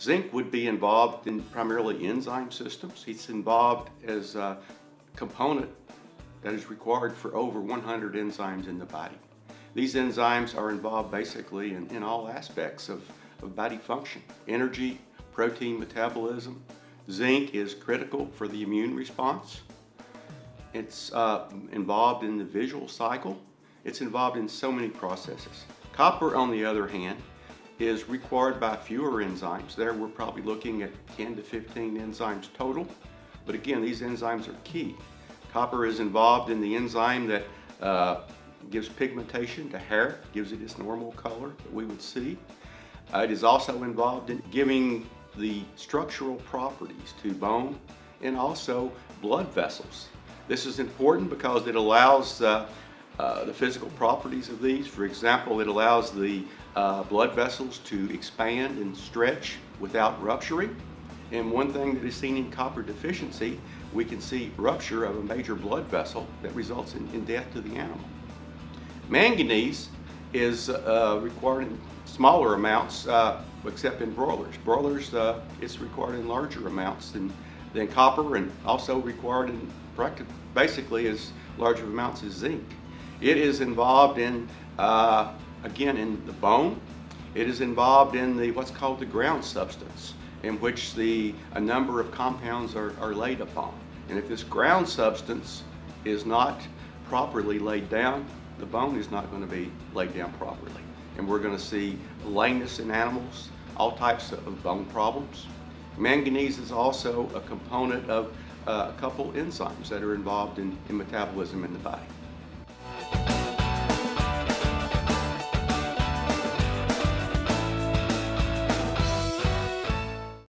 Zinc would be involved in primarily enzyme systems. It's involved as a component that is required for over 100 enzymes in the body. These enzymes are involved basically in, in all aspects of, of body function, energy, protein metabolism. Zinc is critical for the immune response. It's uh, involved in the visual cycle. It's involved in so many processes. Copper, on the other hand, is required by fewer enzymes. There we're probably looking at 10 to 15 enzymes total. But again, these enzymes are key. Copper is involved in the enzyme that uh, gives pigmentation to hair, gives it its normal color that we would see. Uh, it is also involved in giving the structural properties to bone and also blood vessels. This is important because it allows uh, uh, the physical properties of these. For example, it allows the uh, blood vessels to expand and stretch without rupturing. And one thing that is seen in copper deficiency, we can see rupture of a major blood vessel that results in, in death to the animal. Manganese is uh, required in smaller amounts, uh, except in broilers. Broilers, uh, it's required in larger amounts than, than copper and also required in basically as large amounts as zinc. It is involved in, uh, again, in the bone. It is involved in the what's called the ground substance, in which the a number of compounds are, are laid upon. And if this ground substance is not properly laid down, the bone is not going to be laid down properly. And we're going to see lameness in animals, all types of bone problems. Manganese is also a component of uh, a couple enzymes that are involved in, in metabolism in the body.